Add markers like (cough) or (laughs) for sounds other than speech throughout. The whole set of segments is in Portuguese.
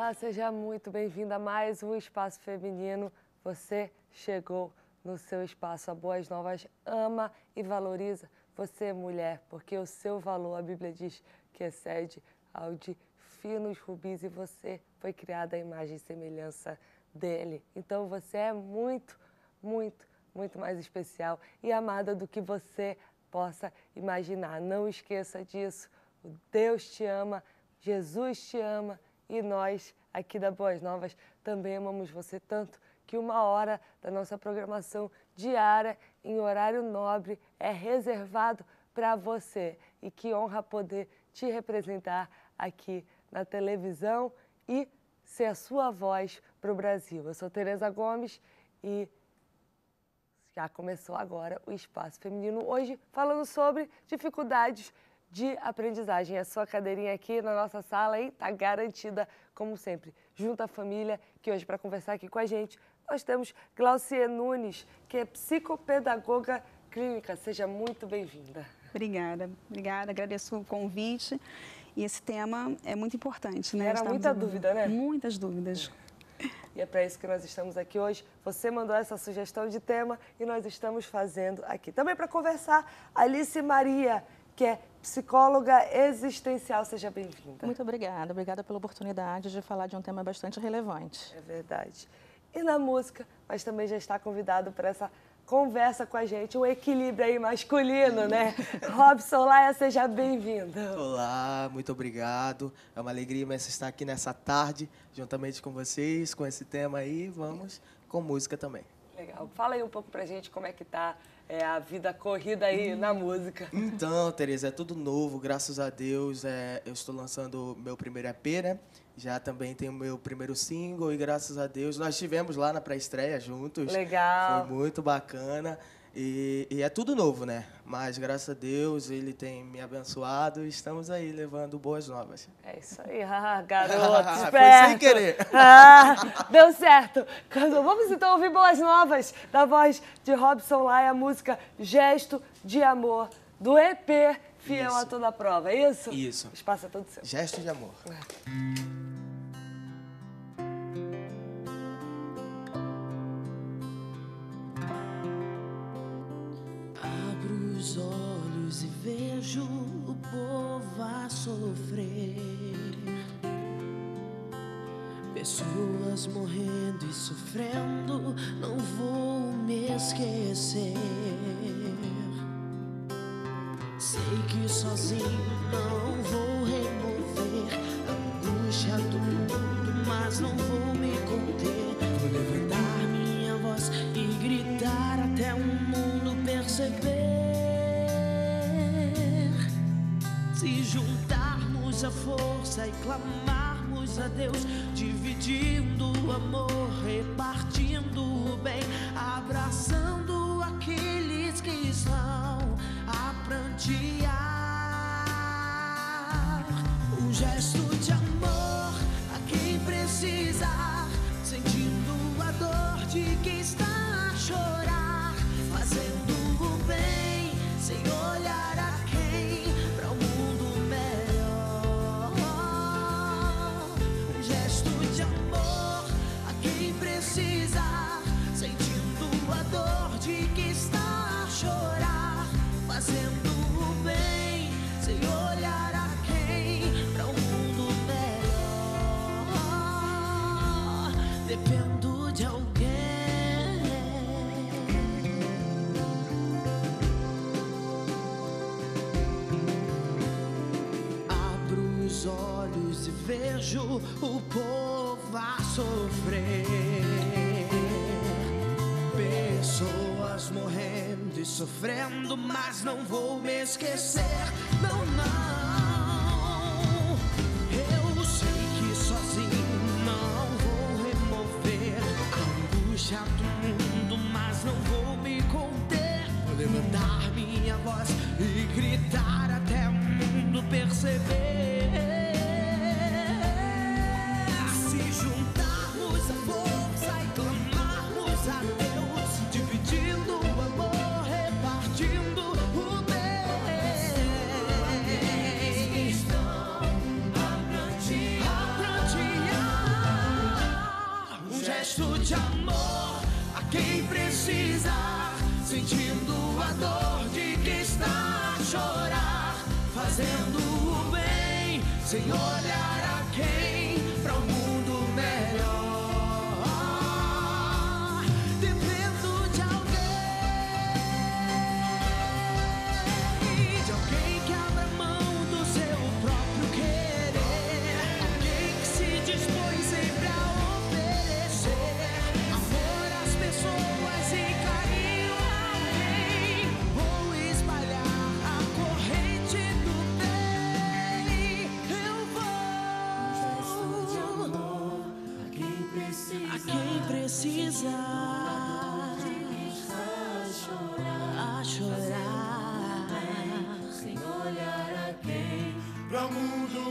Olá, seja muito bem-vinda a mais um Espaço Feminino. Você chegou no seu espaço. A Boas Novas ama e valoriza você, mulher, porque o seu valor, a Bíblia diz que excede ao de finos rubis e você foi criada à imagem e semelhança dele. Então você é muito, muito, muito mais especial e amada do que você possa imaginar. Não esqueça disso. Deus te ama, Jesus te ama e nós aqui da Boas Novas também amamos você tanto que uma hora da nossa programação diária em horário nobre é reservado para você. E que honra poder te representar aqui na televisão e ser a sua voz para o Brasil. Eu sou Tereza Gomes e já começou agora o Espaço Feminino. Hoje falando sobre dificuldades de aprendizagem. A sua cadeirinha aqui na nossa sala está garantida, como sempre, junto à família, que hoje para conversar aqui com a gente, nós temos Glaucia Nunes, que é psicopedagoga clínica. Seja muito bem-vinda. Obrigada, obrigada, agradeço o convite. E esse tema é muito importante, né? Era Estamos muita dúvida, né? Muitas dúvidas. E é para isso que nós estamos aqui hoje. Você mandou essa sugestão de tema e nós estamos fazendo aqui. Também para conversar, Alice Maria, que é psicóloga existencial. Seja bem-vinda. Muito obrigada, obrigada pela oportunidade de falar de um tema bastante relevante. É verdade. E na música, mas também já está convidado para essa conversa com a gente, um equilíbrio aí masculino, né? (laughs) Robson Laia, seja bem-vindo. Olá, muito obrigado. É uma alegria imensa estar aqui nessa tarde, juntamente com vocês, com esse tema aí. Vamos com música também. Legal. Fala aí um pouco pra gente como é que tá é, a vida corrida aí na música. Então, Tereza, é tudo novo, graças a Deus. É, eu estou lançando meu primeiro EP, né? Já também tenho meu primeiro single e graças a Deus nós estivemos lá na pré-estreia juntos. Legal. Foi muito bacana. E, e é tudo novo, né? Mas graças a Deus ele tem me abençoado e estamos aí levando boas novas. É isso aí, (laughs) ah, garoto, (laughs) Foi esperto. sem querer. (laughs) Ah, deu certo. Vamos então ouvir boas novas da voz de Robson Laia, a música Gesto de Amor, do EP Fiel Isso. a Toda Prova, é isso? Isso. O espaço é todo seu. Gesto de amor. Abro o povo a sofrer. Pessoas morrendo e sofrendo, não vou me esquecer. Sei que sozinho não vou juntarmos a força e clamarmos a Deus, dividindo o amor, repartindo o bem, abraçando sofrendo, mas não vou me esquecer. Não, não. Eu sei que sozinho não vou remover a angústia do mundo, mas não vou me conter. Vou levantar minha voz e gritar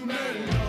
um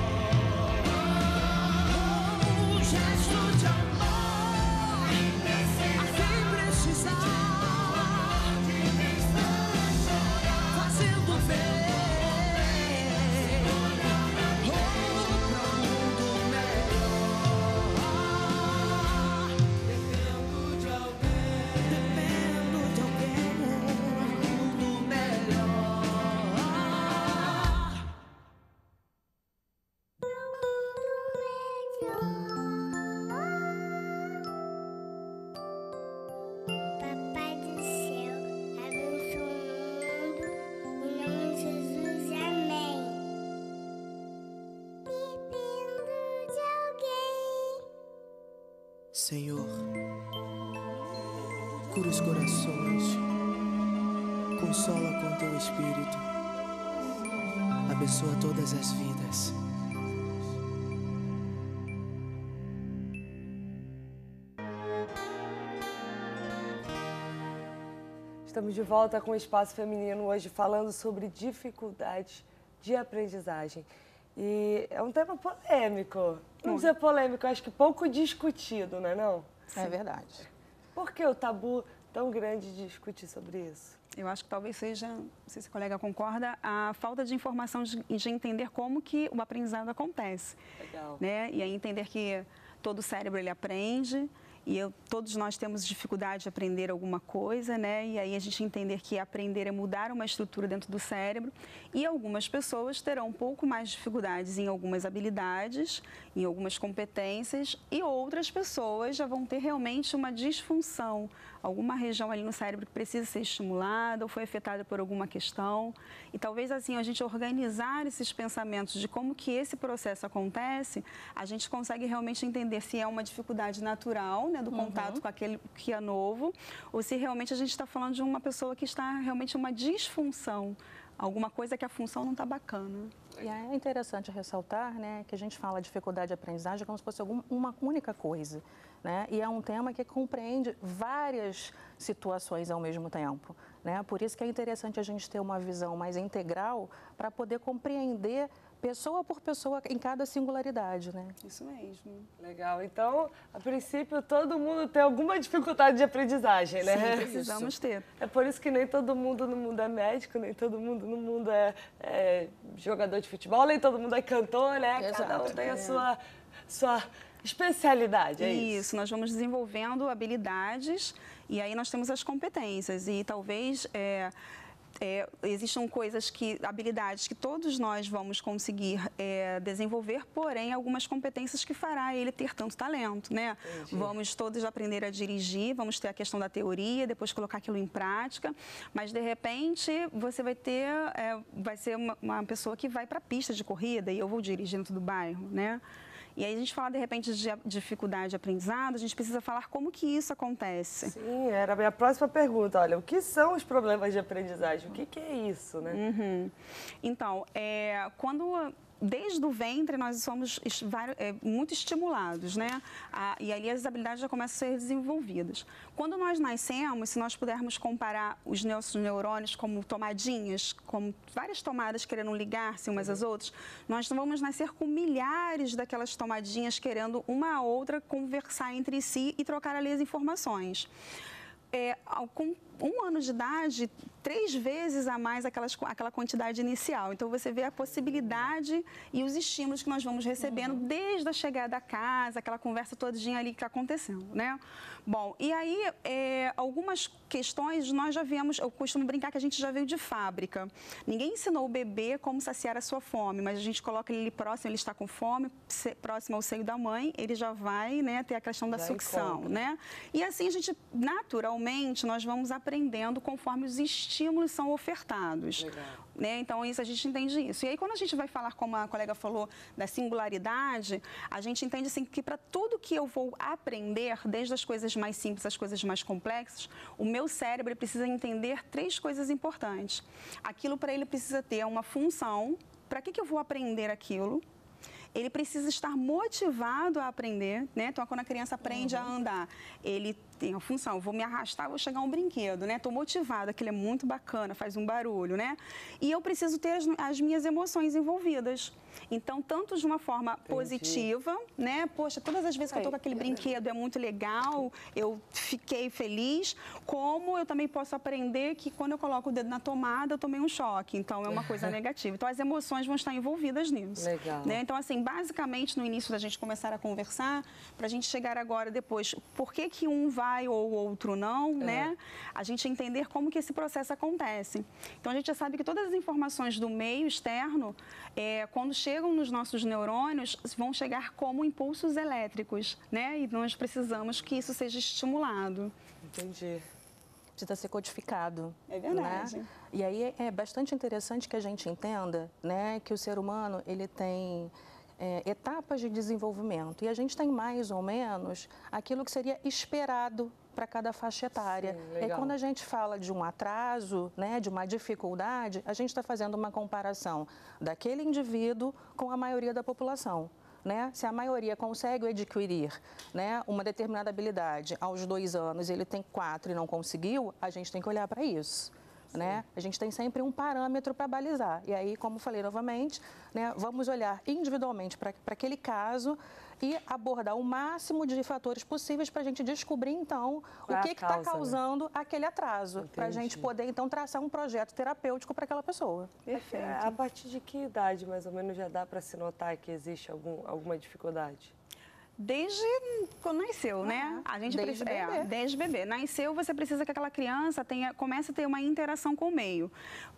Senhor, cura os corações, consola com teu espírito, abençoa todas as vidas. Estamos de volta com o Espaço Feminino hoje falando sobre dificuldades de aprendizagem. E é um tema polêmico. Não dizer polêmico, acho que pouco discutido, não é não? É verdade. Por que o tabu tão grande de discutir sobre isso? Eu acho que talvez seja, não sei se o colega concorda, a falta de informação de, de entender como que o aprendizado acontece. Legal. Né? E aí entender que todo o cérebro ele aprende e eu- todos nós temos dificuldade de aprender alguma coisa, né? E aí a gente entender que aprender é mudar uma estrutura dentro do cérebro e algumas pessoas terão um pouco mais de dificuldades em algumas habilidades, em algumas competências e outras pessoas já vão ter realmente uma disfunção, alguma região ali no cérebro que precisa ser estimulada ou foi afetada por alguma questão. E talvez assim a gente organizar esses pensamentos de como que esse processo acontece, a gente consegue realmente entender se é uma dificuldade natural, né, do contato com aquele que é novo, ou se realmente a gente está falando de uma pessoa que está realmente uma disfunção, alguma coisa que a função não está bacana. E é interessante ressaltar né, que a gente fala dificuldade de aprendizagem como se fosse uma única coisa. Né? E é um tema que compreende várias situações ao mesmo tempo. Né? Por isso que é interessante a gente ter uma visão mais integral para poder compreender pessoa por pessoa em cada singularidade. Né? Isso mesmo. Legal. Então, a princípio, todo mundo tem alguma dificuldade de aprendizagem, né? Sim, (laughs) precisamos ter. É por isso que nem todo mundo no mundo é médico, nem todo mundo no mundo é, é jogador de futebol, nem todo mundo é cantor, né? Cada um Exato. tem a sua, sua especialidade, é isso. Isso, nós vamos desenvolvendo habilidades e aí nós temos as competências e talvez é, é, existam coisas que, habilidades que todos nós vamos conseguir é, desenvolver, porém algumas competências que fará ele ter tanto talento, né? Vamos todos aprender a dirigir, vamos ter a questão da teoria, depois colocar aquilo em prática, mas de repente você vai ter, é, vai ser uma, uma pessoa que vai para a pista de corrida e eu vou dirigir dentro do bairro, né? E aí a gente fala, de repente, de dificuldade de aprendizado, a gente precisa falar como que isso acontece. Sim, era a minha próxima pergunta. Olha, o que são os problemas de aprendizagem? O que, que é isso, né? Uhum. Então, é, quando desde o ventre nós somos é, muito estimulados, né? e ali as habilidades já começam a ser desenvolvidas. Quando nós nascemos, se nós pudermos comparar os nossos neurônios como tomadinhas, como várias tomadas querendo ligar-se umas às outras, nós vamos nascer com milhares daquelas tomadinhas querendo uma a outra conversar entre si e trocar ali as informações. É, com um ano de idade, três vezes a mais aquelas, aquela quantidade inicial. Então, você vê a possibilidade e os estímulos que nós vamos recebendo uhum. desde a chegada à casa, aquela conversa todinha ali que está acontecendo, né? Bom, e aí, é, algumas questões nós já viemos, eu costumo brincar que a gente já veio de fábrica. Ninguém ensinou o bebê como saciar a sua fome, mas a gente coloca ele próximo, ele está com fome, próximo ao seio da mãe, ele já vai né, ter a questão da já sucção, encontra. né? E assim a gente, naturalmente, nós vamos aprendendo conforme os estímulos são ofertados. Né? Então, isso a gente entende isso. E aí, quando a gente vai falar, como a colega falou, da singularidade, a gente entende assim, que para tudo que eu vou aprender, desde as coisas mais simples às coisas mais complexas, o meu cérebro precisa entender três coisas importantes. Aquilo para ele precisa ter uma função. Para que, que eu vou aprender aquilo? ele precisa estar motivado a aprender, né? Então, quando a criança aprende uhum. a andar, ele tem a função, vou me arrastar, vou chegar a um brinquedo, né? Estou motivada, aquilo é muito bacana, faz um barulho, né? E eu preciso ter as, as minhas emoções envolvidas. Então, tanto de uma forma Entendi. positiva, né? Poxa, todas as vezes que eu estou com aquele brinquedo é muito legal, eu fiquei feliz, como eu também posso aprender que quando eu coloco o dedo na tomada, eu tomei um choque. Então, é uma coisa (laughs) negativa. Então, as emoções vão estar envolvidas nisso. Legal. Né? Então, assim, basicamente, no início da gente começar a conversar, para a gente chegar agora depois, por que, que um vai vai ou o outro não, é. né? A gente entender como que esse processo acontece. Então a gente já sabe que todas as informações do meio externo, é, quando chegam nos nossos neurônios, vão chegar como impulsos elétricos, né? E nós precisamos que isso seja estimulado. Entendi precisa ser codificado. É verdade. Né? E aí é bastante interessante que a gente entenda né, que o ser humano ele tem é, etapas de desenvolvimento. E a gente tem mais ou menos aquilo que seria esperado para cada faixa etária. Sim, e quando a gente fala de um atraso, né, de uma dificuldade, a gente está fazendo uma comparação daquele indivíduo com a maioria da população. Né? Se a maioria consegue adquirir né, uma determinada habilidade aos dois anos, ele tem quatro e não conseguiu, a gente tem que olhar para isso né? A gente tem sempre um parâmetro para balizar. E aí, como falei novamente, né, vamos olhar individualmente para aquele caso e abordar o máximo de fatores possíveis para a gente descobrir, então, Qual o que é está né? causando né? aquele atraso. Para a gente poder, então, traçar um projeto terapêutico para aquela pessoa. Perfeito. A partir de que idade, mais ou menos, já dá para se notar que existe algum, alguma dificuldade? Desde quando nasceu, né? A gente desde precisa, bebê. É, desde bebê. Nasceu, você precisa que aquela criança tenha, comece a ter uma interação com o meio.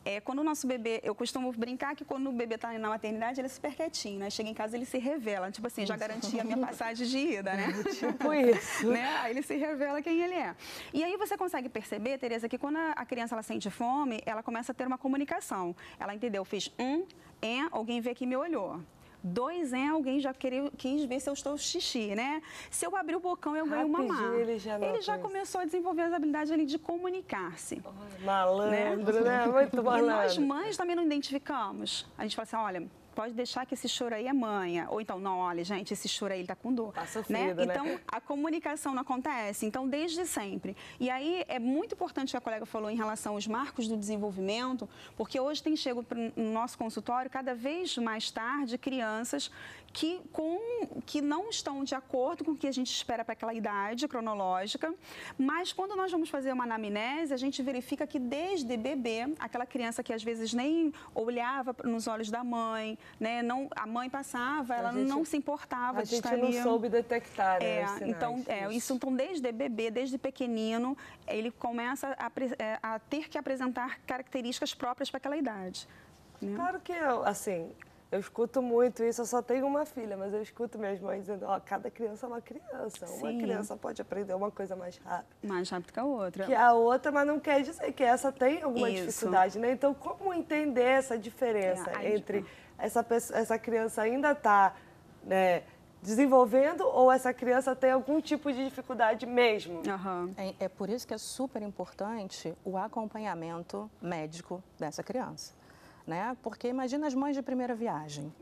É, quando o nosso bebê, eu costumo brincar que quando o bebê está na maternidade, ele é super quietinho, né? Chega em casa, ele se revela. Tipo assim, já garantia a minha passagem de ida, né? (laughs) tipo (laughs) isso. né? Aí ele se revela quem ele é. E aí você consegue perceber, Tereza, que quando a criança ela sente fome, ela começa a ter uma comunicação. Ela entendeu, fiz um, é, alguém vê que me olhou. Dois é alguém já queria, quis ver se eu estou xixi, né? Se eu abrir o bocão, eu ganho mamar. Ele já, ele já começou a desenvolver as habilidades ali de comunicar-se. malandro, né? né? Muito malandro. E nós mães também não identificamos. A gente fala assim, olha, pode deixar que esse choro aí é manha. Ou então, não, olha, gente, esse choro aí está com dor. Tá sofrido, né? Então, a comunicação não acontece. Então, desde sempre. E aí, é muito importante o que a colega falou em relação aos marcos do desenvolvimento, porque hoje tem chego no nosso consultório cada vez mais tarde crianças que, com, que não estão de acordo com o que a gente espera para aquela idade cronológica, mas quando nós vamos fazer uma anamnese, a gente verifica que desde bebê, aquela criança que às vezes nem olhava nos olhos da mãe, né, não, a mãe passava, ela gente, não se importava a de estar ali. A gente não soube detectar, né, é, então, é, isso então desde bebê, desde pequenino, ele começa a, é, a ter que apresentar características próprias para aquela idade. Né? Claro que, assim, eu escuto muito isso, eu só tenho uma filha, mas eu escuto minhas mães dizendo, ó, cada criança é uma criança. Sim. Uma criança pode aprender uma coisa mais rápido. Mais rápido que a outra. Que a outra, mas não quer dizer que essa tem alguma isso. dificuldade, né? Então, como entender essa diferença é, entre essa, essa criança ainda está né, desenvolvendo ou essa criança tem algum tipo de dificuldade mesmo. Aham. É, é por isso que é super importante o acompanhamento médico dessa criança. Né? Porque imagina as mães de primeira viagem.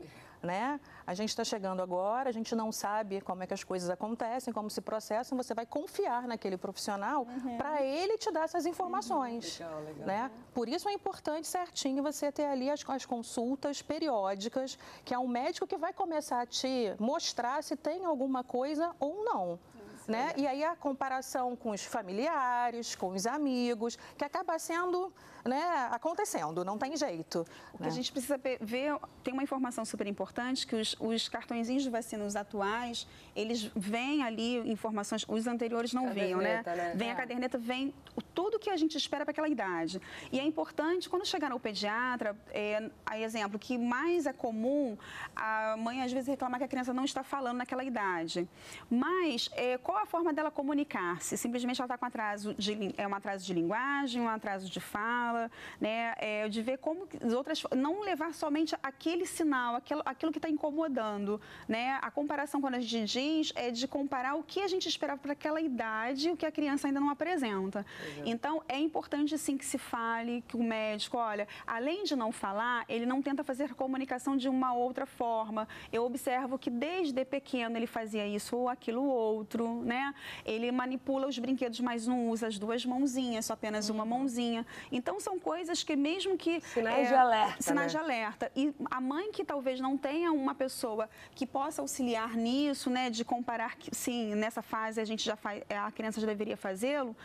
Né? A gente está chegando agora, a gente não sabe como é que as coisas acontecem, como se processam, você vai confiar naquele profissional para ele te dar essas informações. Legal, legal. Né? Por isso é importante certinho você ter ali as, as consultas periódicas, que é um médico que vai começar a te mostrar se tem alguma coisa ou não. Né? E aí a comparação com os familiares, com os amigos, que acaba sendo né, acontecendo, não tem jeito. O que né? a gente precisa ver, tem uma informação super importante, que os, os cartõezinhos de vacinas atuais, eles vêm ali informações, os anteriores não vinham, né? Caderneta, né? Vem a É. caderneta, vem tudo que a gente espera para aquela idade. E é importante, quando chegar no pediatra, é, aí exemplo, que mais é comum a mãe às vezes reclamar que a criança não está falando naquela idade. Mas é, qual a forma dela comunicar-se? Simplesmente ela está com atraso de, é um atraso de linguagem, um atraso de fala, né? É, de ver como as outras. Não levar somente aquele sinal, aquilo, aquilo que está incomodando. Né? A comparação, quando a gente diz, é de comparar o que a gente esperava para aquela idade e o que a criança ainda não apresenta. Então, é importante sim que se fale, que o médico, olha, além de não falar, ele não tenta fazer comunicação de uma outra forma. Eu observo que desde pequeno ele fazia isso ou aquilo outro, né? Ele manipula os brinquedos, mas não usa as duas mãozinhas, só apenas uma mãozinha. Então, são coisas que mesmo que... é, Sinais de alerta, Sinais né? de alerta. E a mãe que talvez não tenha uma pessoa que possa auxiliar nisso, né, de comparar que sim, nessa fase a gente já faz, a criança já deveria fazê-lo,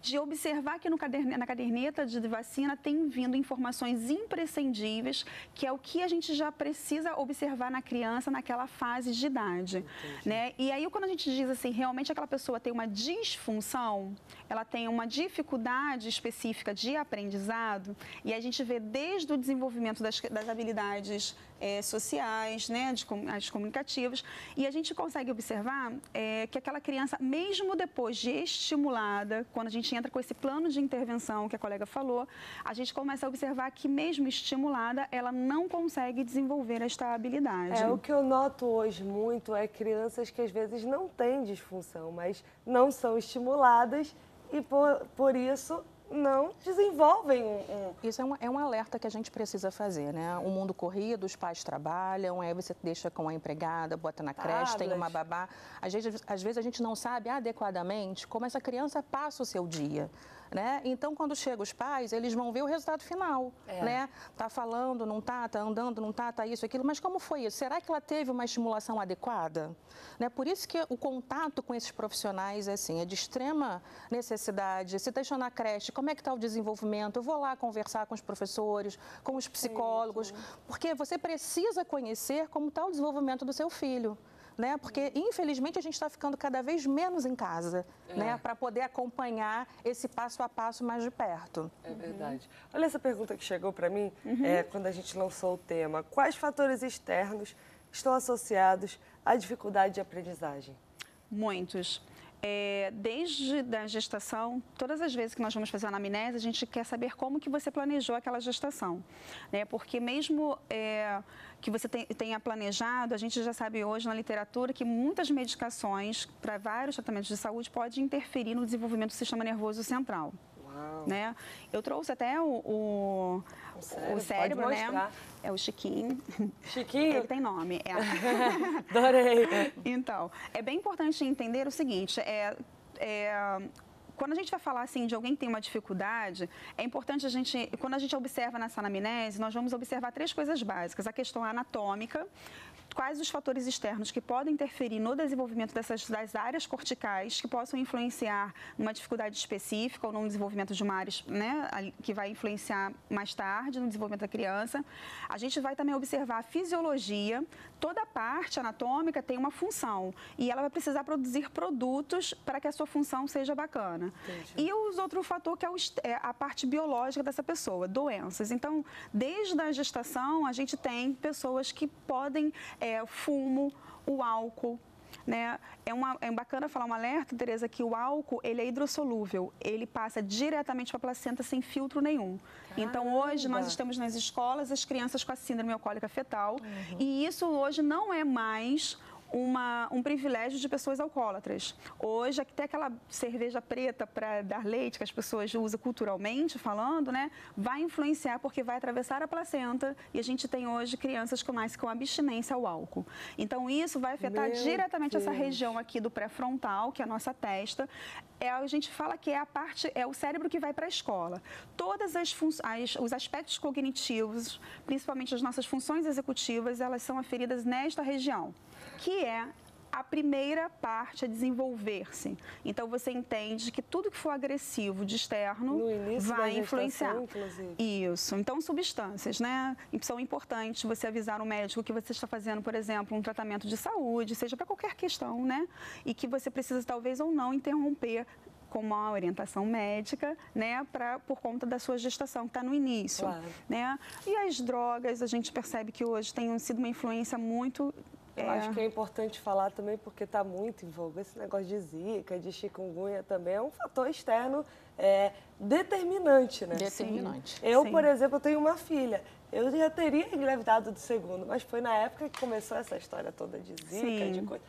de observar que no caderne, na caderneta de vacina tem vindo informações imprescindíveis, que é o que a gente já precisa observar na criança naquela fase de idade, né? E aí quando a gente diz assim, realmente aquela pessoa tem uma disfunção, ela tem uma dificuldade específica de aprendizado, e a gente vê desde o desenvolvimento das, das habilidades eh, sociais, né, de, as comunicativas, e a gente consegue observar eh, que aquela criança, mesmo depois de estimulada, quando a gente entra com esse plano de intervenção que a colega falou, a gente começa a observar que mesmo estimulada, ela não consegue desenvolver esta habilidade. É, o que eu noto hoje muito é crianças que às vezes não têm disfunção, mas não são estimuladas e por, por isso não desenvolvem um, um- Isso é um, é um alerta que a gente precisa fazer, né? O mundo corrido, os pais trabalham, aí você deixa com a empregada, bota na creche, tem uma babá. Às vezes, às vezes a gente não sabe adequadamente como essa criança passa o seu dia. Né? Então, quando chegam os pais, eles vão ver o resultado final, né? Tá falando, não tá, tá andando, não tá, tá isso, aquilo, mas como foi isso? Será que ela teve uma estimulação adequada? Né? Por isso que o contato com esses profissionais é assim, é de extrema necessidade. Se deixou na creche, como é que está o desenvolvimento? Eu vou lá conversar com os professores, com os psicólogos, porque você precisa conhecer como está o desenvolvimento do seu filho. Né? Porque, infelizmente, a gente está ficando cada vez menos em casa, né? Para poder acompanhar esse passo a passo mais de perto. É verdade. Olha essa pergunta que chegou para mim é, quando a gente lançou o tema. Quais fatores externos estão associados à dificuldade de aprendizagem? Muitos. É, desde da gestação, todas as vezes que nós vamos fazer uma anamnese, a gente quer saber como que você planejou aquela gestação. Né? Porque mesmo é, que você tenha planejado, a gente já sabe hoje na literatura que muitas medicações para vários tratamentos de saúde podem interferir no desenvolvimento do sistema nervoso central. Uau. Né? Eu trouxe até o, o, O cérebro, o cérebro, né? É o Chiquinho. Chiquinho? Ele tem nome. É. (laughs) Adorei. Então, é bem importante entender o seguinte, é, é, quando a gente vai falar assim de alguém que tem uma dificuldade, é importante a gente, quando a gente observa nessa anamnese, nós vamos observar três coisas básicas: a questão anatômica, quais os fatores externos que podem interferir no desenvolvimento dessas das áreas corticais que possam influenciar numa dificuldade específica ou no desenvolvimento de uma área né, que vai influenciar mais tarde no desenvolvimento da criança. A gente vai também observar a fisiologia. Toda parte anatômica tem uma função e ela vai precisar produzir produtos para que a sua função seja bacana. E os outro fator que é, é a parte biológica dessa pessoa, doenças. Então, desde a gestação, a gente tem pessoas que podem é, fumo, o álcool, né? É, uma, é bacana falar um alerta, Tereza, que o álcool ele é hidrossolúvel, ele passa diretamente para a placenta sem filtro nenhum. Então hoje nós Caramba! estamos nas escolas as crianças com a síndrome alcoólica fetal e isso hoje não é mais uma, um privilégio de pessoas alcoólatras. Hoje, até aquela cerveja preta para dar leite que as pessoas usam culturalmente falando, né, vai influenciar porque vai atravessar a placenta e a gente tem hoje crianças que nascem com abstinência ao álcool. Então, isso vai afetar Meu diretamente essa Deus. região aqui do pré-frontal, que é a nossa testa. É, a gente fala que é a parte, é o cérebro que vai para a escola. Todas as, fun- as os aspectos cognitivos, principalmente as nossas funções executivas, elas são aferidas nesta região, que é a primeira parte a desenvolver-se. Então você entende que tudo que for agressivo de externo vai influenciar. inclusive. Isso. Então, substâncias, né? São importantes você avisar o médico que você está fazendo, por exemplo, um tratamento de saúde, seja para qualquer questão, né? E que você precisa, talvez ou não, interromper com uma orientação médica, né, pra, por conta da sua gestação, que está no início. Claro. Né? E as drogas, a gente percebe que hoje tem sido uma influência muito. Eu é, acho que é importante falar também porque está muito em voga esse negócio de zika, de chikungunya também é um fator externo é, determinante, né? Determinante. Eu, Sim. por exemplo, eu tenho uma filha. Eu já teria engravidado do segundo, mas foi na época que começou essa história toda de zika, Sim. de coisa.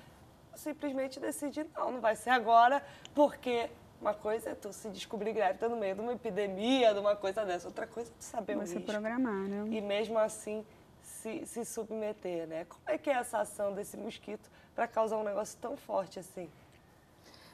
Eu simplesmente decidi, não, não vai ser agora, porque uma coisa é tu se descobrir grávida no meio de uma epidemia, de uma coisa dessa. Outra coisa é tu saber o você risco. programar, né? E mesmo assim se, se submeter, né? Como é que é essa ação desse mosquito para causar um negócio tão forte assim?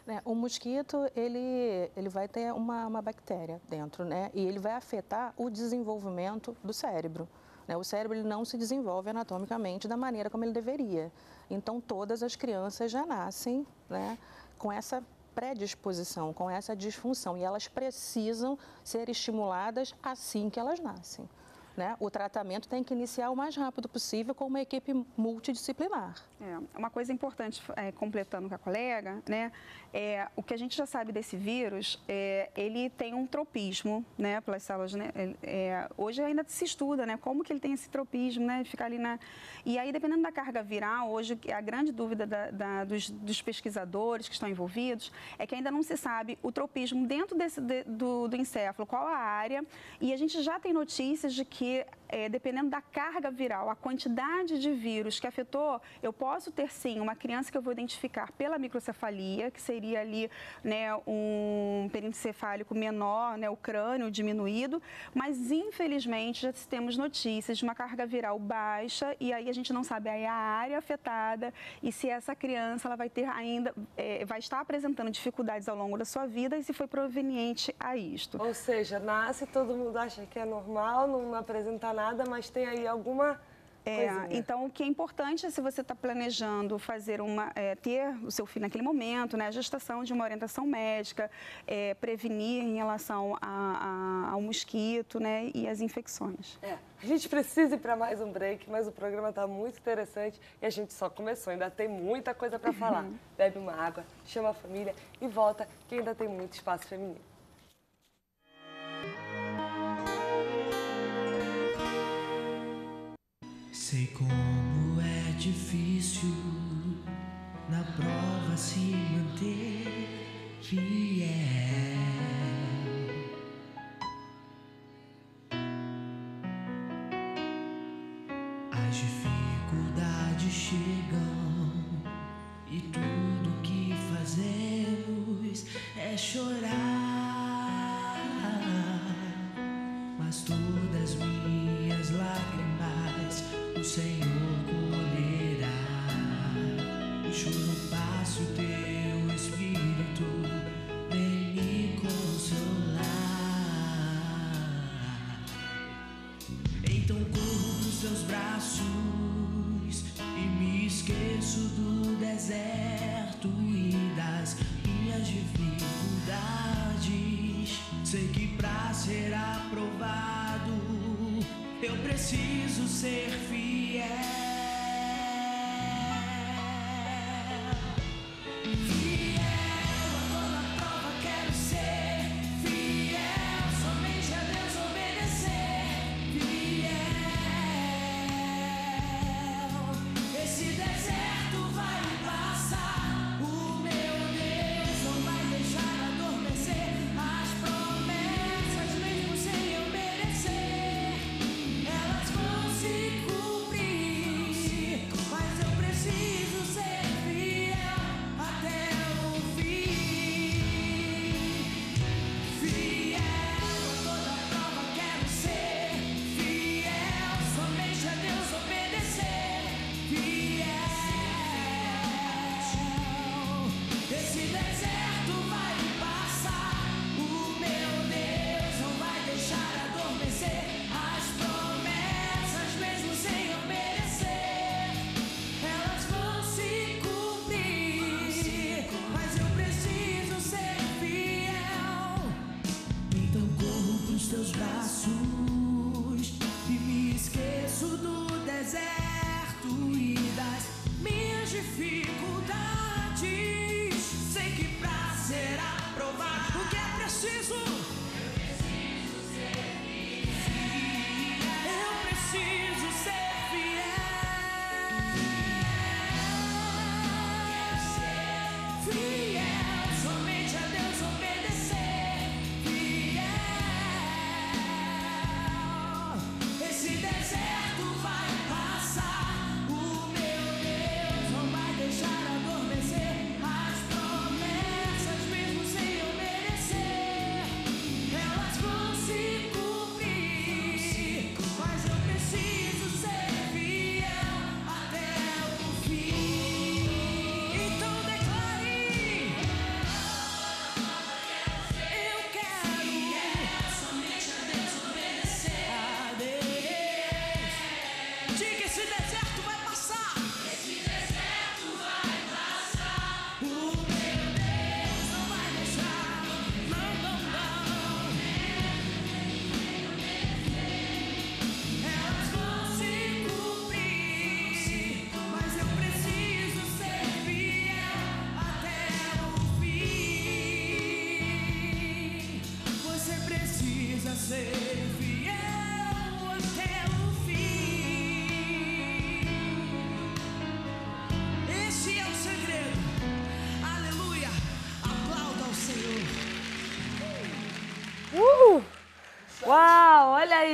Né, O mosquito, ele, ele vai ter uma, uma bactéria dentro, né? E ele vai afetar o desenvolvimento do cérebro. né? O cérebro ele não se desenvolve anatomicamente da maneira como ele deveria. Então, todas as crianças já nascem né, com essa predisposição, com essa disfunção. E elas precisam ser estimuladas assim que elas nascem. Né? O tratamento tem que iniciar o mais rápido possível com uma equipe multidisciplinar. É, uma coisa importante, é, completando com a colega, né, é, o que a gente já sabe desse vírus, é, ele tem um tropismo, né, pelas células, né, é, é, hoje ainda se estuda, né, como que ele tem esse tropismo, né, ficar ali na... E aí, dependendo da carga viral, hoje a grande dúvida da- da- dos, dos pesquisadores que estão envolvidos é que ainda não se sabe o tropismo dentro desse, de- do, do encéfalo, qual a área, e a gente já tem notícias de que, é, dependendo da carga viral, a quantidade de vírus que afetou, eu posso ter sim uma criança que eu vou identificar pela microcefalia, que seria ali né, um perincefálico menor, né, o crânio diminuído, mas infelizmente já temos notícias de uma carga viral baixa e aí a gente não sabe aí a área afetada e se essa criança ela vai ter ainda, é, vai estar apresentando dificuldades ao longo da sua vida e se foi proveniente a isto. Ou seja, nasce, todo mundo acha que é normal, não apresenta nada, mas tem aí alguma É, então, o que é importante é se você está planejando fazer uma, é, ter o seu filho naquele momento, né, a gestação de uma orientação médica, é, prevenir em relação a- a- ao mosquito, né, e as infecções. É, a gente precisa ir para mais um break, mas o programa está muito interessante e a gente só começou, ainda tem muita coisa para falar. Bebe uma água, chama a família e volta, que ainda tem muito espaço feminino. Sei como é difícil na prova se manter fiel. As dificuldades chegam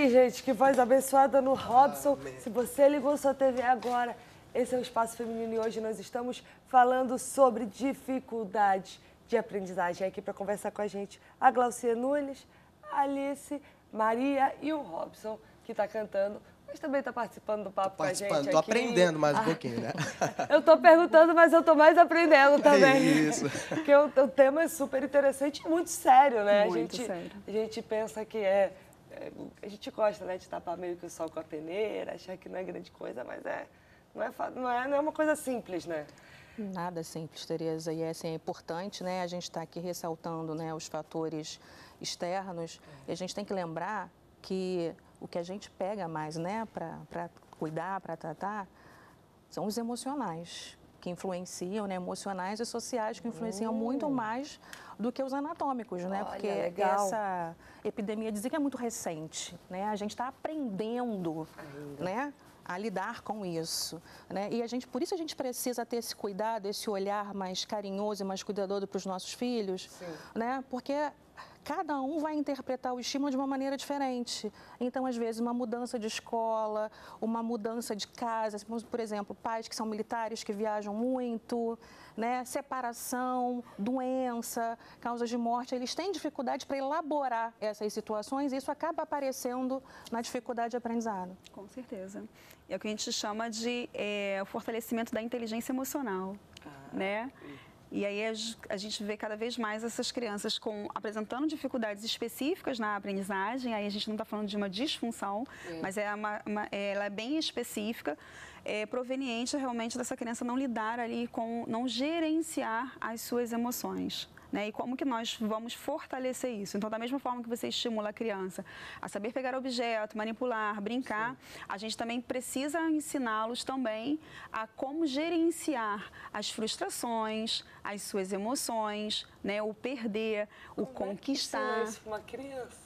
aí, gente, que voz abençoada no Robson. Se você ligou sua TV agora, esse é o Espaço Feminino e hoje nós estamos falando sobre dificuldades de aprendizagem. Aqui para conversar com a gente a Glaucia Nunes, a Alice, Maria e o Robson, que está cantando, mas também está participando do papo com a gente. Participando, tô aqui. aprendendo mais um Ah. pouquinho, né? (laughs) Eu tô perguntando, mas eu tô mais aprendendo também. Isso. (laughs) Porque o, o tema é super interessante e muito sério, né? Muito a gente, sério. A gente pensa que é, é, A gente gosta, né, de tapar meio que o sol com a peneira, achar que não é grande coisa, mas é. Não é, não é, não é uma coisa simples, né? Nada simples, Tereza. E assim, é importante né, a gente estar aqui ressaltando né, os fatores externos. E a gente tem que lembrar que o que a gente pega mais né, para cuidar, para tratar, são os emocionais, que influenciam, né, emocionais e sociais, que influenciam muito mais do que os anatômicos, né? Olha, Porque legal. essa epidemia de Zika é muito recente, né? A gente está aprendendo, né? a lidar com isso, né? E a gente, por isso a gente precisa ter esse cuidado, esse olhar mais carinhoso e mais cuidadoso para os nossos filhos, né? Porque cada um vai interpretar o estímulo de uma maneira diferente. Então, às vezes, uma mudança de escola, uma mudança de casa, por exemplo, pais que são militares que viajam muito, né? separação, doença, causas de morte, eles têm dificuldade para elaborar essas situações e isso acaba aparecendo na dificuldade de aprendizado. Com certeza. É o que a gente chama de é, fortalecimento da inteligência emocional, né? E aí a gente vê cada vez mais essas crianças com apresentando dificuldades específicas na aprendizagem. Aí a gente não está falando de uma disfunção, mas é uma, uma- ela é bem específica, é, proveniente realmente dessa criança não lidar ali com, não gerenciar as suas emoções. Né? E como que nós vamos fortalecer isso? Então, da mesma forma que você estimula a criança a saber pegar objeto, manipular, brincar, a gente também precisa ensiná-los também a como gerenciar as frustrações, as suas emoções, né? o perder, o conquistar isso pra uma criança.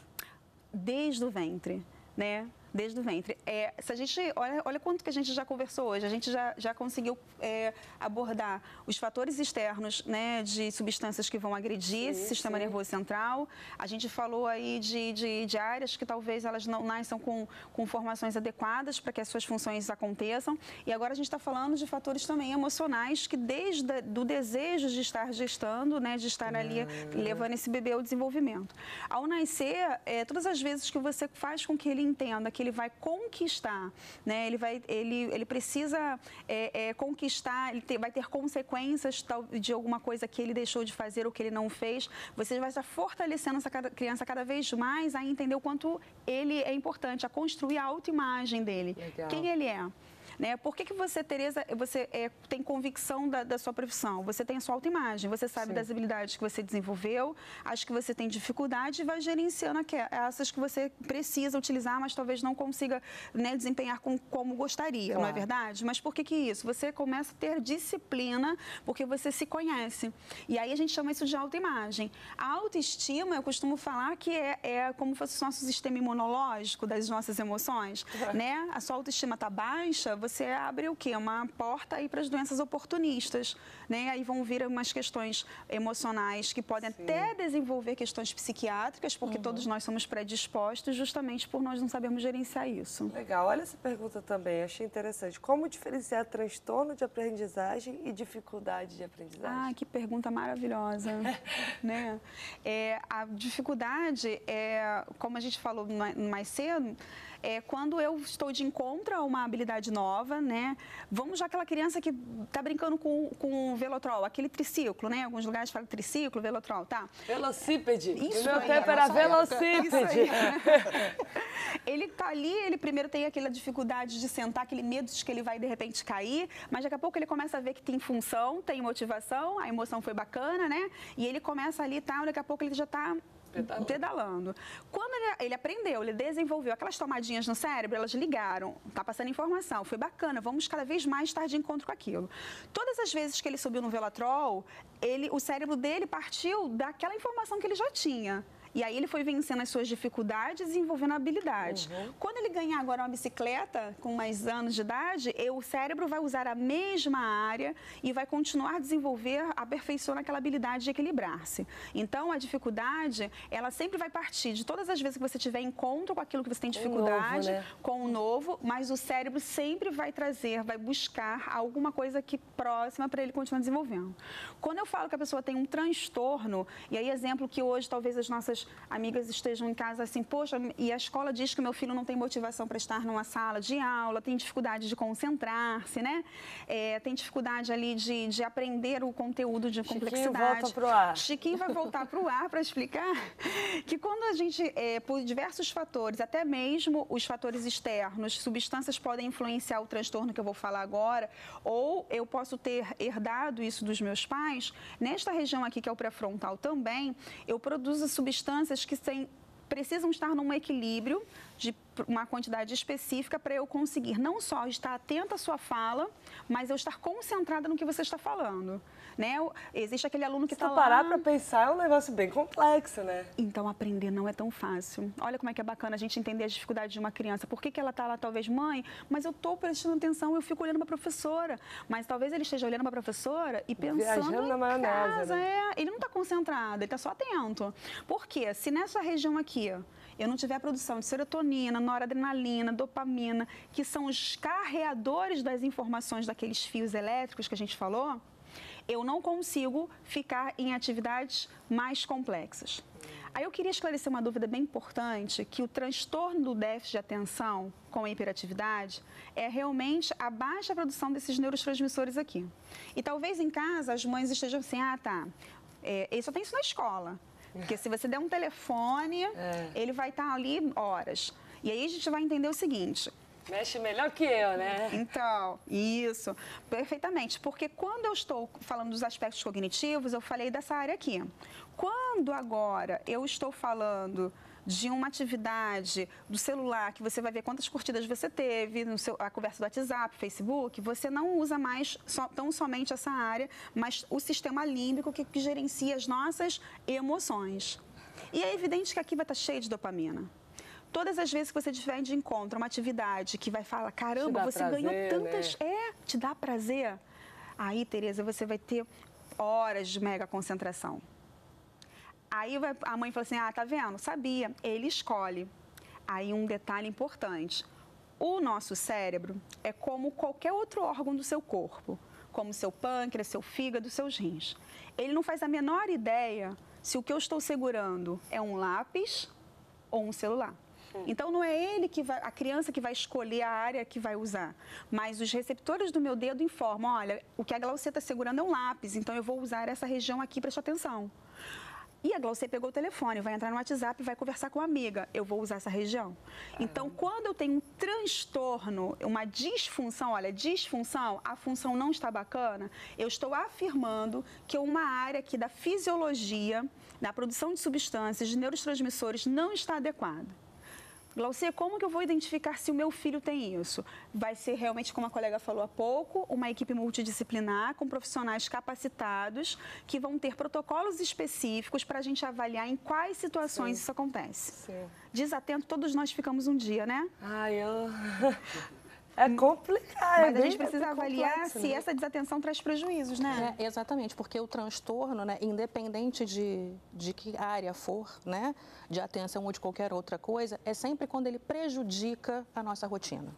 desde o ventre, né? Desde o ventre. É, se a gente olha, olha quanto que a gente já conversou hoje, a gente já, já conseguiu é, abordar os fatores externos, né, de substâncias que vão agredir esse sistema nervoso central. A gente falou aí de, de, de áreas que talvez elas não nasçam com, com formações adequadas para que as suas funções aconteçam. E agora a gente está falando de fatores também emocionais que desde do desejo de estar gestando, né, de estar ali levando esse bebê ao desenvolvimento. Ao nascer, é, todas as vezes que você faz com que ele entenda que ele vai conquistar, né, ele, vai, ele, ele precisa é, é, conquistar, ele ter- vai ter consequências de alguma coisa que ele deixou de fazer ou que ele não fez, você vai estar fortalecendo essa criança cada vez mais a entender o quanto ele é importante, a construir a autoimagem dele. Legal. Quem ele é. Né? Por que, que você, Tereza, você é, tem convicção da, da, sua profissão? Você tem a sua autoimagem, você sabe Sim. das habilidades que você desenvolveu, acho que você tem dificuldade e vai gerenciando essas que você precisa utilizar, mas talvez não consiga né, desempenhar com, como gostaria, claro. não é verdade? Mas por que, que isso? Você começa a ter disciplina porque você se conhece. E aí a gente chama isso de autoimagem. A autoestima, eu costumo falar que é, é como se fosse o nosso sistema imunológico das nossas emoções, né? A sua autoestima está baixa, você abre o quê? Uma porta aí para as doenças oportunistas, né? Aí vão vir umas questões emocionais que podem Sim. até desenvolver questões psiquiátricas, porque uhum. todos nós somos predispostos justamente por nós não sabermos gerenciar isso. Legal. Olha essa pergunta também, achei interessante. Como diferenciar transtorno de aprendizagem e dificuldade de aprendizagem? Ah, que pergunta maravilhosa, (laughs) né? É, a dificuldade é, como a gente falou mais cedo, é quando eu estou de encontro a uma habilidade nova, né? Vamos já aquela criança que está brincando com, com velotrol, aquele triciclo, né? Alguns lugares fala triciclo, velotrol, tá? Velocípede. Isso meu aí, tempo era velocípede. (laughs) ele está ali, ele primeiro tem aquela dificuldade de sentar, aquele medo de que ele vai de repente cair, mas daqui a pouco ele começa a ver que tem função, tem motivação, a emoção foi bacana, né? E ele começa ali, tá? Daqui a pouco ele já está pedalando. pedalando. Quando ele, ele, aprendeu, ele desenvolveu aquelas tomadinhas no cérebro, elas ligaram, tá passando informação, foi bacana, vamos cada vez mais estar de encontro com aquilo. Todas as vezes que ele subiu no Velatrol, ele, o cérebro dele partiu daquela informação que ele já tinha. E aí ele foi vencendo as suas dificuldades e desenvolvendo habilidades. Uhum. Quando ele ganhar agora uma bicicleta com mais anos de idade, o cérebro vai usar a mesma área e vai continuar a desenvolver, aperfeiçoando aquela habilidade de equilibrar-se. Então, a dificuldade, ela sempre vai partir de todas as vezes que você tiver encontro com aquilo que você tem dificuldade, novo, né? com o novo, mas o cérebro sempre vai trazer, vai buscar alguma coisa que próxima para ele continuar desenvolvendo. Quando eu falo que a pessoa tem um transtorno, e aí exemplo que hoje talvez as nossas amigas estejam em casa assim, poxa, e a escola diz que meu filho não tem motivação para estar numa sala de aula, tem dificuldade de concentrar-se, né? É, tem dificuldade ali de, de aprender o conteúdo de Chiquinho complexidade. volta pro ar. Chiquinho vai voltar para o ar para explicar que quando a gente, é, por diversos fatores, até mesmo os fatores externos, substâncias podem influenciar o transtorno que eu vou falar agora, ou eu posso ter herdado isso dos meus pais, nesta região aqui que é o pré-frontal também, eu produzo substâncias substâncias que têm, precisam estar num equilíbrio de uma quantidade específica para eu conseguir não só estar atenta à sua fala, mas eu estar concentrada no que você está falando. Né? Existe aquele aluno que está lá... parar para pensar é um negócio bem complexo, né? Então, aprender não é tão fácil. Olha como é que é bacana a gente entender as dificuldades de uma criança. Por que, que ela está lá, talvez, mãe, mas eu estou prestando atenção, eu fico olhando para a professora. Mas talvez ele esteja olhando para a professora e pensando Viajando na maionese, casa. Né? É, ele não está concentrado, ele está só atento. Por quê? Se nessa região aqui eu não tiver produção de serotonina, noradrenalina, dopamina, que são os carreadores das informações daqueles fios elétricos que a gente falou, eu não consigo ficar em atividades mais complexas. Aí eu queria esclarecer uma dúvida bem importante, que o transtorno do déficit de atenção com a hiperatividade é realmente a baixa produção desses neurotransmissores aqui. E talvez em casa as mães estejam assim, ah tá, é, eu só tenho isso na escola. Porque se você der um telefone, é. ele vai estar ali horas. E aí a gente vai entender o seguinte, Mexe melhor que eu, né? Então, isso, perfeitamente. Porque quando eu estou falando dos aspectos cognitivos, eu falei dessa área aqui. Quando agora eu estou falando de uma atividade do celular, que você vai ver quantas curtidas você teve, no seu, a conversa do WhatsApp, Facebook, você não usa mais so, tão somente essa área, mas o sistema límbico que, que gerencia as nossas emoções. E é evidente que aqui vai estar cheio de dopamina. Todas as vezes que você tiver de encontro uma atividade que vai falar, caramba, você prazer, ganhou tantas. Né? É, te dá prazer. Aí, Tereza, você vai ter horas de mega concentração. Aí vai, a mãe fala assim: ah, tá vendo? Sabia. Ele escolhe. Aí um detalhe importante: o nosso cérebro é como qualquer outro órgão do seu corpo, como seu pâncreas, seu fígado, seus rins. Ele não faz a menor ideia se o que eu estou segurando é um lápis ou um celular. Então não é ele que vai, a criança que vai escolher a área que vai usar, mas os receptores do meu dedo informam, olha, o que a Glaucia está segurando é um lápis, então eu vou usar essa região aqui, preste atenção. E a Glaucia pegou o telefone, vai entrar no WhatsApp, vai conversar com a amiga. Eu vou usar essa região. Então, quando eu tenho um transtorno, uma disfunção, olha, disfunção, a função não está bacana, eu estou afirmando que uma área aqui da fisiologia, da produção de substâncias, de neurotransmissores, não está adequada. Glaucia, como que eu vou identificar se o meu filho tem isso? Vai ser realmente, como a colega falou há pouco, uma equipe multidisciplinar com profissionais capacitados que vão ter protocolos específicos para a gente avaliar em quais situações Sim. isso acontece. Sim. Desatento, todos nós ficamos um dia, né? Ai, eu... (laughs) É complicado. Mas a gente precisa é avaliar complexo, se né? essa desatenção traz prejuízos, né? É, exatamente, porque o transtorno, né, independente de, de que área for, né, de atenção ou de qualquer outra coisa, é sempre quando ele prejudica a nossa rotina.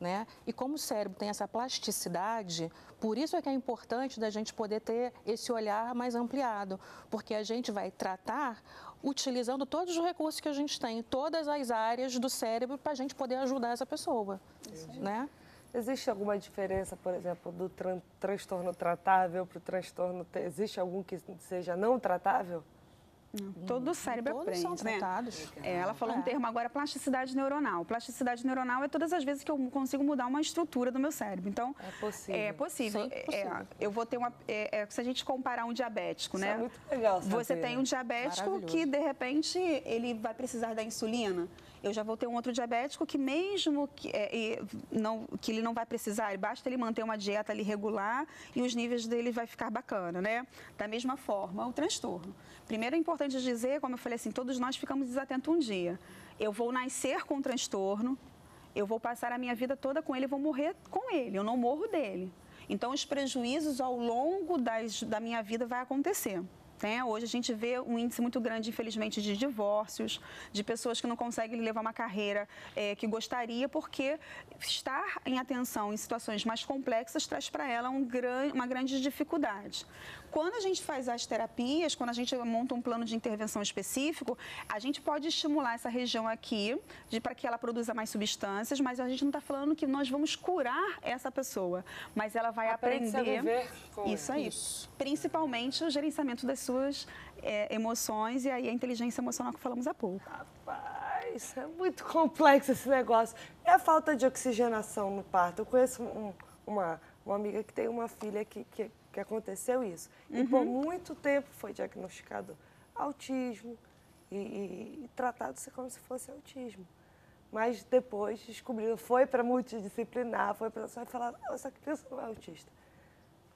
Né? E como o cérebro tem essa plasticidade, por isso é que é importante da gente poder ter esse olhar mais ampliado, porque a gente vai tratar utilizando todos os recursos que a gente tem, todas as áreas do cérebro, para a gente poder ajudar essa pessoa. Né? Existe alguma diferença, por exemplo, do tran- transtorno tratável para o transtorno... te- Existe algum que seja não tratável? Todo o cérebro Todos aprende, são né? tratados. É, ela falou um É. termo agora, plasticidade neuronal. Plasticidade neuronal é todas as vezes que eu consigo mudar uma estrutura do meu cérebro. Então, É possível. é possível. É, possível. eu vou ter uma. é, é, se a gente comparar um diabético, Isso né? é muito legal saber. Você tem um diabético que, de repente, ele vai precisar da insulina. Eu já vou ter um outro diabético que, mesmo que, é, não, que ele não vai precisar, basta ele manter uma dieta ali regular e os níveis dele vai ficar bacana, né? Da mesma forma, o transtorno. Primeiro é importante dizer, como eu falei assim, todos nós ficamos desatentos um dia. Eu vou nascer com transtorno, eu vou passar a minha vida toda com ele, eu vou morrer com ele, eu não morro dele. Então, os prejuízos ao longo das, da minha vida vai acontecer. Né? Hoje a gente vê um índice muito grande, infelizmente, de divórcios, de pessoas que não conseguem levar uma carreira eh, que gostaria, porque estar em atenção em situações mais complexas traz para ela um gran, uma grande dificuldade. Quando a gente faz as terapias, quando a gente monta um plano de intervenção específico, a gente pode estimular essa região aqui para que ela produza mais substâncias, mas a gente não está falando que nós vamos curar essa pessoa, mas ela vai Aprende-se a aprender. isso aí. Principalmente o gerenciamento das suas eh, emoções e aí a inteligência emocional que falamos há pouco. Rapaz, é muito complexo esse negócio. E a falta de oxigenação no parto? Eu conheço um- uma, uma amiga que tem uma filha que, que, que aconteceu isso. E por muito tempo foi diagnosticado autismo e, e, e tratado como se fosse autismo. Mas depois descobriram, foi para multidisciplinar, foi para só e falaram, não, essa criança não é autista.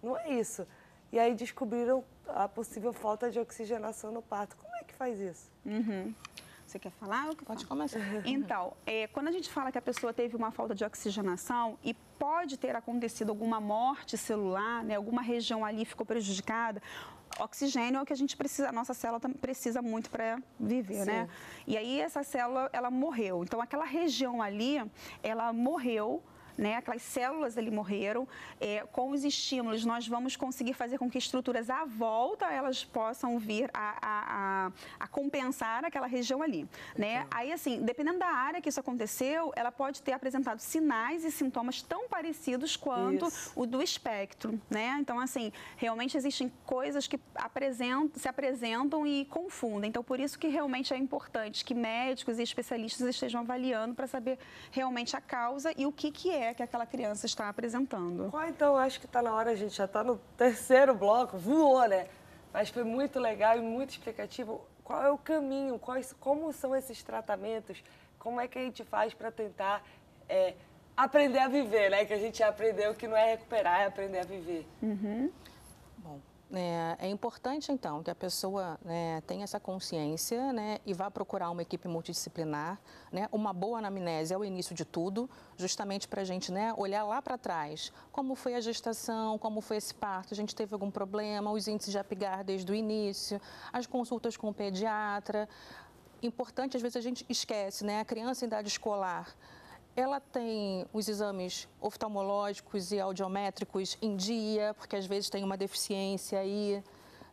Não é isso. E aí descobriram a possível falta de oxigenação no parto. Como é que faz isso? Você quer falar? Pode falo? começar. (laughs) Então, é, quando a gente fala que a pessoa teve uma falta de oxigenação e pode ter acontecido alguma morte celular, né, alguma região ali ficou prejudicada, oxigênio é o que a gente precisa, a nossa célula precisa muito para viver, né? E aí essa célula, ela morreu. Então, aquela região ali, ela morreu né? Aquelas células ali morreram. É, com os estímulos, nós vamos conseguir fazer com que estruturas à volta elas possam vir a, a, a, a compensar aquela região ali, né? Aí, assim, dependendo da área que isso aconteceu, ela pode ter apresentado sinais e sintomas tão parecidos quanto Isso. o do espectro, né? Então, assim, realmente existem coisas que apresentam, se apresentam e confundem. Então, por isso que realmente é importante que médicos e especialistas estejam avaliando para saber realmente a causa e o que, que é que aquela criança está apresentando. Qual então? Acho que está na hora, a gente já está no terceiro bloco, voou, né? Mas foi muito legal e muito explicativo. Qual é o caminho? Quais, como são esses tratamentos? Como é que a gente faz para tentar é, aprender a viver, né? Que a gente aprendeu que não é recuperar, é aprender a viver. Bom, é, é importante então que a pessoa né, tenha essa consciência né, e vá procurar uma equipe multidisciplinar. Né? Uma boa anamnese é o início de tudo, justamente para a gente né, olhar lá para trás. Como foi a gestação, como foi esse parto, a gente teve algum problema, os índices de apigar desde o início, as consultas com o pediatra. Importante, às vezes a gente esquece, né? A criança em idade escolar, ela tem os exames oftalmológicos e audiométricos em dia, porque às vezes tem uma deficiência aí,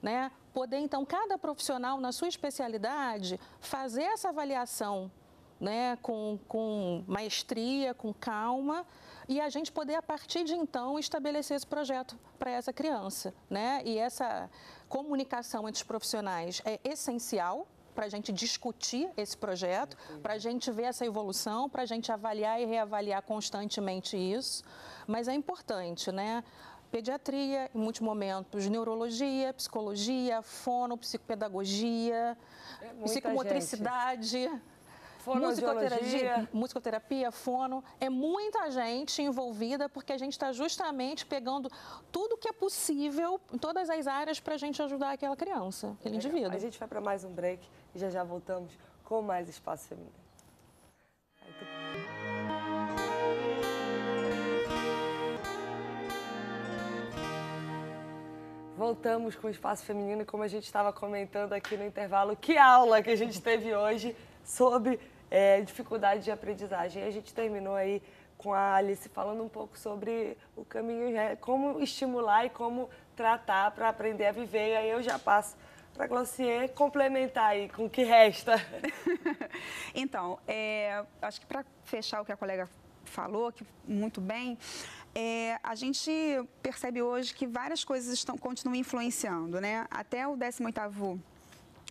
né? Poder, então, cada profissional, na sua especialidade, fazer essa avaliação né, com, com maestria, com calma, e a gente poder, a partir de então, estabelecer esse projeto para essa criança. Né? E essa comunicação entre os profissionais é essencial para a gente discutir esse projeto, para a gente ver essa evolução, para a gente avaliar e reavaliar constantemente isso. Mas é importante, né? Pediatria, em muitos momentos, neurologia, psicologia, fono, psicopedagogia, É psicomotricidade. Musicoterapia, musicoterapia, fono, é muita gente envolvida porque a gente está justamente pegando tudo que é possível em todas as áreas para a gente ajudar aquela criança, aquele indivíduo. A gente vai para mais um break e já já voltamos com mais espaço feminino. Voltamos com o espaço feminino, como a gente estava comentando aqui no intervalo, que aula que a gente teve hoje sobre eh, dificuldade de aprendizagem. A gente terminou aí com a Alice falando um pouco sobre o caminho, né, como estimular e como tratar para aprender a viver. E aí eu já passo para a Glossier complementar aí com o que resta. (laughs) Então, é, acho que para fechar o que a colega falou, que muito bem, é, a gente percebe hoje que várias coisas estão, continuam influenciando, né? Até o 18º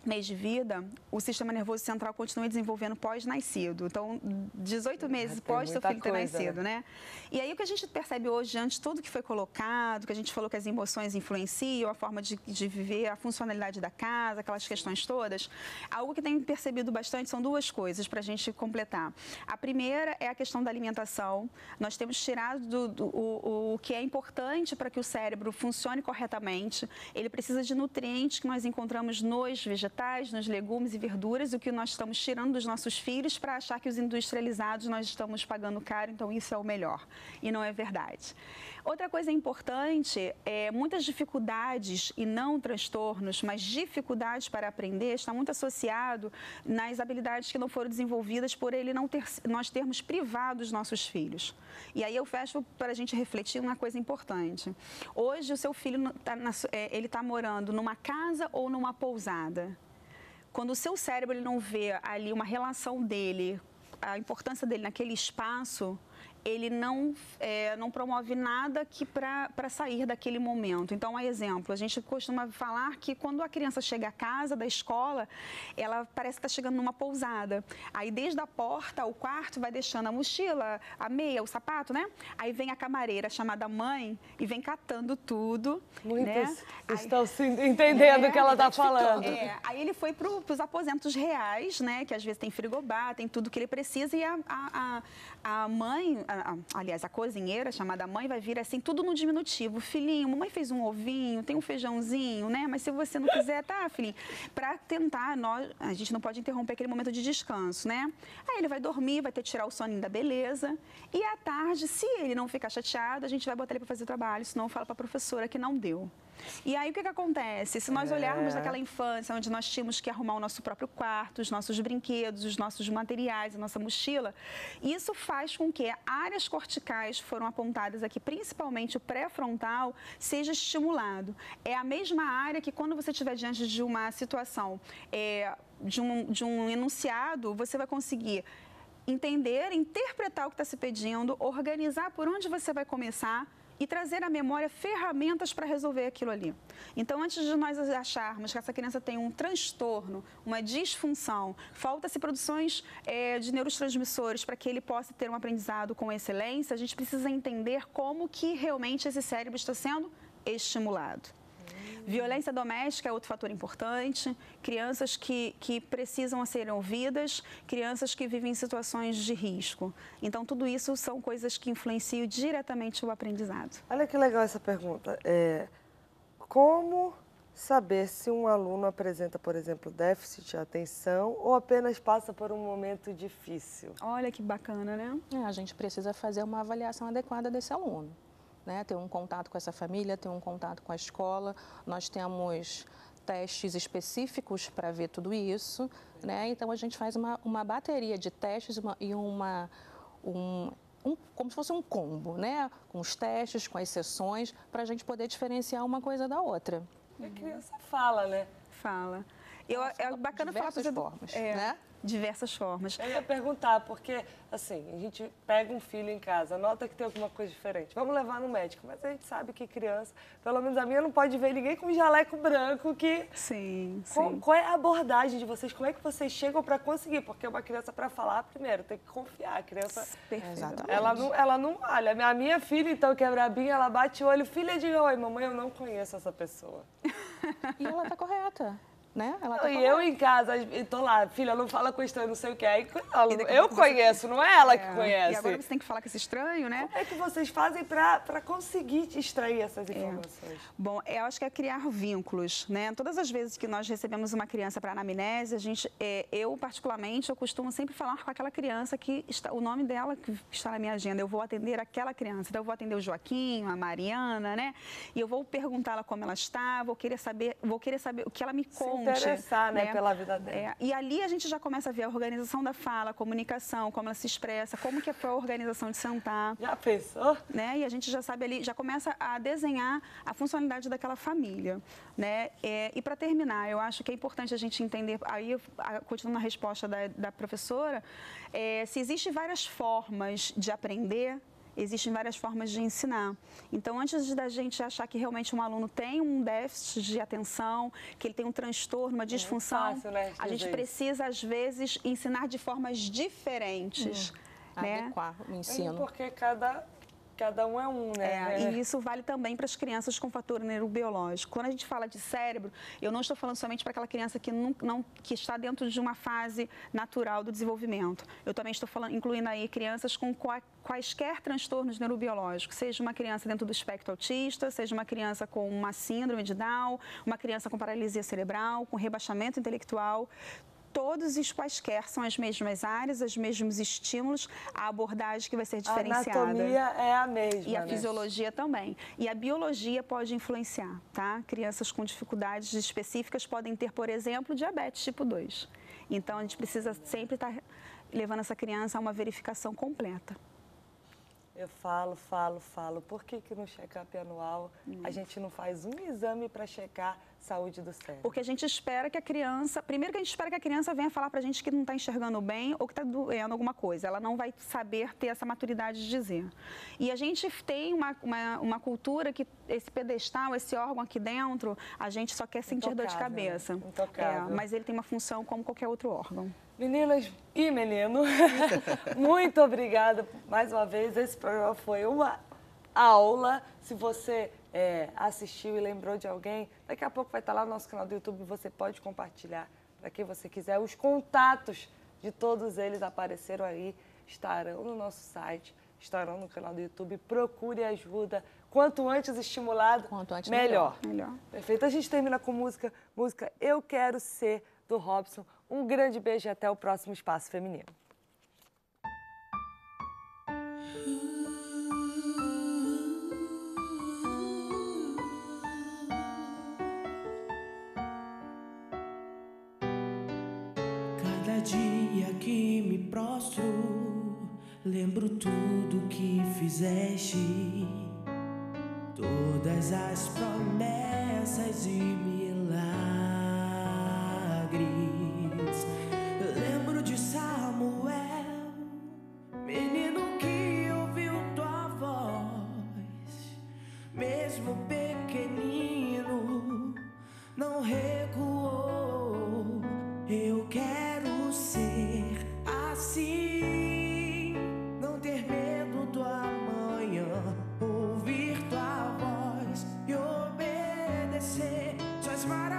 mês de vida, o sistema nervoso central continua desenvolvendo pós-nascido. Então, 18 meses tem pós seu filho ter coisa, nascido, né? E aí o que a gente percebe hoje, diante de tudo que foi colocado, que a gente falou que as emoções influenciam, a forma de, de viver, a funcionalidade da casa, aquelas questões todas, algo que tem percebido bastante são duas coisas para a gente completar. A primeira é a questão da alimentação. Nós temos tirado do, do- o, o que é importante para que o cérebro funcione corretamente. Ele precisa de nutrientes que nós encontramos nos vegetais, nos legumes e verduras, o que nós estamos tirando dos nossos filhos para achar que os industrializados nós estamos pagando caro, então isso é o melhor. E não é verdade. Outra coisa importante é muitas dificuldades e não transtornos, mas dificuldades para aprender está muito associado nas habilidades que não foram desenvolvidas por ele não ter, nós termos privado os nossos filhos. E aí eu fecho para a gente refletir uma coisa importante. Hoje o seu filho tá na é, ele está morando numa casa ou numa pousada. Quando o seu cérebro ele não vê ali uma relação dele, a importância dele naquele espaço, ele não, é, não promove nada que para sair daquele momento. Então, um exemplo, a gente costuma falar que quando a criança chega à casa da escola, ela parece que está chegando numa pousada. Aí, desde a porta ao quarto, vai deixando a mochila, a meia, o sapato, né? Aí vem a camareira chamada mãe e vem catando tudo. Muitos né? Aí- estão se entendendo o que ela está identificando. falando. É, aí ele foi para os aposentos reais, né? Que às vezes tem frigobar, tem tudo que ele precisa. E a, a, a, a mãe, a- aliás, a cozinheira, chamada mãe, vai vir assim, tudo no diminutivo. Filhinho, mamãe fez um ovinho, tem um feijãozinho, né? Mas se você não quiser, tá, filhinho. Para tentar, nós, a gente não pode interromper aquele momento de descanso, né? Aí ele vai dormir, vai ter que tirar o soninho da beleza. E à tarde, se ele não ficar chateado, a gente vai botar ele para fazer trabalho, senão fala para professora que não deu. E aí o que, que acontece? Se nós olharmos É. naquela infância onde nós tínhamos que arrumar o nosso próprio quarto, os nossos brinquedos, os nossos materiais, a nossa mochila, isso faz com que áreas corticais foram apontadas aqui, principalmente o pré-frontal, seja estimulado. É a mesma área que quando você estiver diante de uma situação, é, de, um, de um enunciado, você vai conseguir entender, interpretar o que está se pedindo, organizar por onde você vai começar e trazer à memória ferramentas para resolver aquilo ali. Então, antes de nós acharmos que essa criança tem um transtorno, uma disfunção, falta-se produções eh, de neurotransmissores para que ele possa ter um aprendizado com excelência, a gente precisa entender como que realmente esse cérebro está sendo estimulado. Violência doméstica é outro fator importante. Crianças que, que precisam serem ouvidas, crianças que vivem em situações de risco. Então, tudo isso são coisas que influenciam diretamente o aprendizado. Olha que legal essa pergunta. É, como saber se um aluno apresenta, por exemplo, déficit de atenção ou apenas passa por um momento difícil? Olha que bacana, né? É, a gente precisa fazer uma avaliação adequada desse aluno. Né? Ter um contato com essa família, ter um contato com a escola. Nós temos testes específicos para ver tudo isso. Né? Então, a gente faz uma, uma bateria de testes uma- e uma, um, um- como se fosse um combo, né? com os testes, com as sessões, para a gente poder diferenciar uma coisa da outra. A criança fala, né? Fala. Eu, é bacana falar para os edu- formas, é, né? Diversas formas. Eu ia perguntar, porque, assim, a gente pega um filho em casa, nota que tem alguma coisa diferente. Vamos levar no médico, mas a gente sabe que criança, pelo menos a minha, não pode ver ninguém com jaleco branco que... Sim, sim. Qual, qual é a abordagem de vocês? Como é que vocês chegam para conseguir? Porque uma criança, para falar, primeiro, tem que confiar. A criança, Perfeito. Exatamente. ela não, ela não olha. A minha filha, então, que é brabinha, ela bate o olho. Filha de oi, mamãe, eu não conheço essa pessoa. E ela tá correta, né? Ela tá E eu em casa, tô lá, filha, não fala com estranho, não sei o que. Aí, eu conheço, não é ela que É, conhece. E agora você tem que falar com esse estranho, né? Como é que vocês fazem para conseguir extrair essas informações? Bom, eu acho que é criar vínculos, né? Todas as vezes que nós recebemos uma criança para anamnese, a gente, é, eu particularmente, eu costumo sempre falar com aquela criança que está, o nome dela que está na minha agenda. Eu vou atender aquela criança. Então eu vou atender o Joaquim, a Mariana, né? E eu vou perguntá-la como ela está, vou querer saber, vou querer saber o que ela me conte. Interessar, né, pela vida dela. É, e ali a gente já começa a ver a organização da fala, a comunicação, como ela se expressa, como que foi a organização de sentar Já pensou? né? E a gente já sabe ali, já começa a desenhar a funcionalidade daquela família, né? É, e para terminar, eu acho que é importante a gente entender, aí continuando a resposta da, da professora, é, se existem várias formas de aprender, existem várias formas de ensinar. Então, antes da gente achar que realmente um aluno tem um déficit de atenção, que ele tem um transtorno, uma disfunção, fácil, né, a gente precisa, às vezes, ensinar de formas diferentes. Né? Adequar o ensino. porque cada, cada um é um, né? É, e isso vale também para as crianças com fator neurobiológico. Quando a gente fala de cérebro, eu não estou falando somente para aquela criança que, não, não- que está dentro de uma fase natural do desenvolvimento. Eu também estou falando, incluindo aí crianças com qua- quaisquer transtornos neurobiológicos, seja uma criança dentro do espectro autista, seja uma criança com uma síndrome de Down, uma criança com paralisia cerebral, com rebaixamento intelectual. Todos os quaisquer são as mesmas áreas, os mesmos estímulos, a abordagem que vai ser A diferenciada. anatomia é a mesma, E a né? fisiologia também. E a biologia pode influenciar, tá? Crianças com dificuldades específicas podem ter, por exemplo, diabetes tipo 2. Então, a gente precisa sempre estar levando essa criança a uma verificação completa. Eu falo, falo, falo. Por que, que no check-up anual a gente não faz um exame para checar saúde do cérebro? Porque a gente espera que a criança. Primeiro que a gente espera que a criança venha falar pra gente que não está enxergando bem ou que está doendo alguma coisa. Ela não vai saber ter essa maturidade de dizer. E a gente tem uma, uma, uma cultura que esse pedestal, esse órgão aqui dentro, a gente só quer sentir dor de Intocável, né? cabeça. Intocável. É, mas ele tem uma função como qualquer outro órgão. Meninas e menino, (laughs) muito obrigada mais uma vez. Esse programa foi uma aula. Se você é, assistiu e lembrou de alguém, daqui a pouco vai estar lá no nosso canal do YouTube. Você pode compartilhar para quem você quiser. Os contatos de todos eles apareceram aí, estarão no nosso site, estarão no canal do YouTube. Procure ajuda. Quanto antes estimulado, Quanto antes, melhor. Melhor. Perfeito. A gente termina com música, música Eu Quero Ser, do Robson. Um grande beijo e até o próximo Espaço Feminino. Que me prostro, lembro tudo que fizeste, todas as promessas e milagres. smile.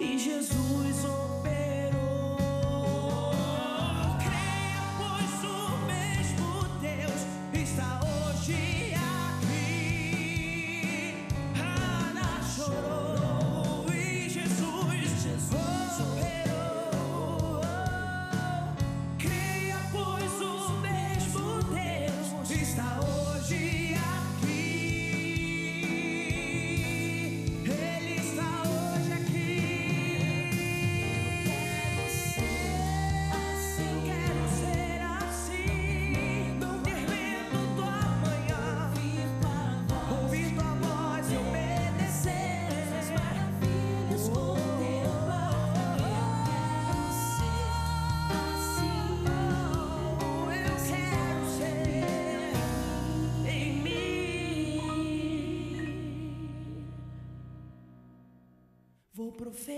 E Jesus, oh profetizar